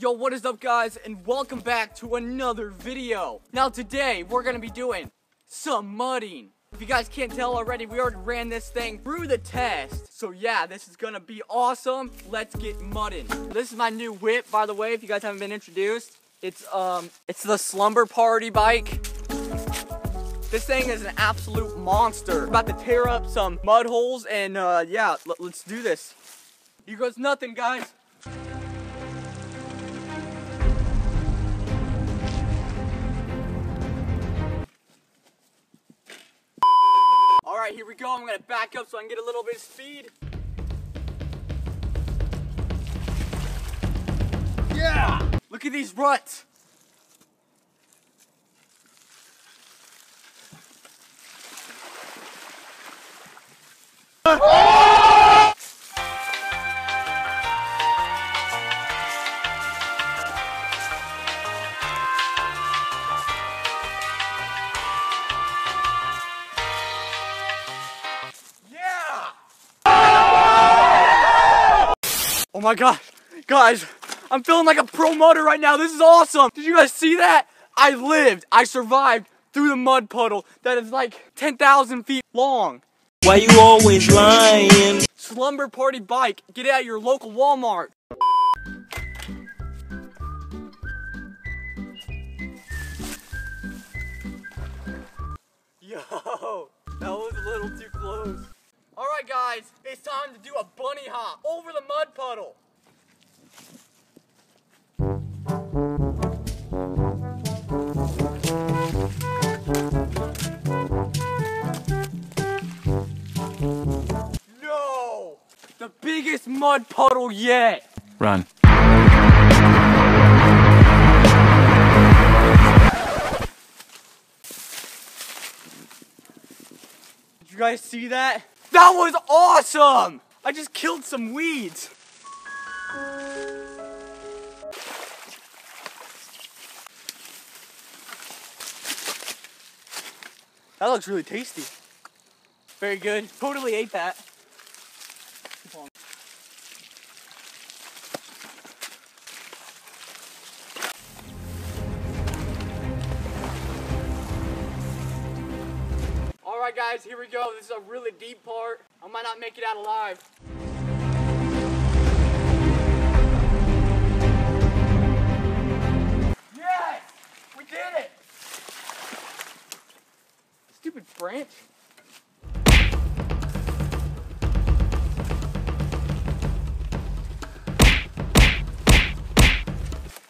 Yo, what is up guys, and welcome back to another video. Now today, we're gonna be doing some mudding. If you guys can't tell already, we already ran this thing through the test. So yeah, this is gonna be awesome. Let's get mudding. This is my new whip, by the way, if you guys haven't been introduced. It's, um, it's the Slumber Party bike. This thing is an absolute monster. About to tear up some mud holes, and uh, yeah, let's do this. Here goes nothing, guys. Here we go. I'm gonna back up so I can get a little bit of speed. Yeah! Look at these ruts. Oh my god, guys, I'm feeling like a promoter right now. This is awesome. Did you guys see that? I lived, I survived through the mud puddle that is like 10,000 feet long. Why you always lying? Slumber party bike. Get it at your local Walmart. Yo, that was a little too close. All right, guys, it's time to do a bunny hop over the mud puddle. No! The biggest mud puddle yet! Run. Did you guys see that? That was awesome! I just killed some weeds. That looks really tasty. Very good. Totally ate that. All right, guys, here we go. This is a really deep part. I might not make it out alive. Yes! We did it! Stupid branch.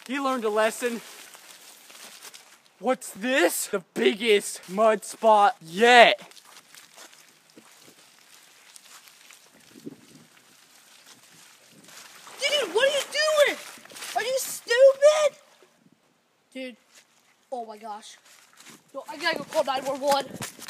He learned a lesson. What's this? The biggest mud spot yet. Dude, what are you doing? Are you stupid? Dude, oh my gosh. Yo, I gotta go call 911.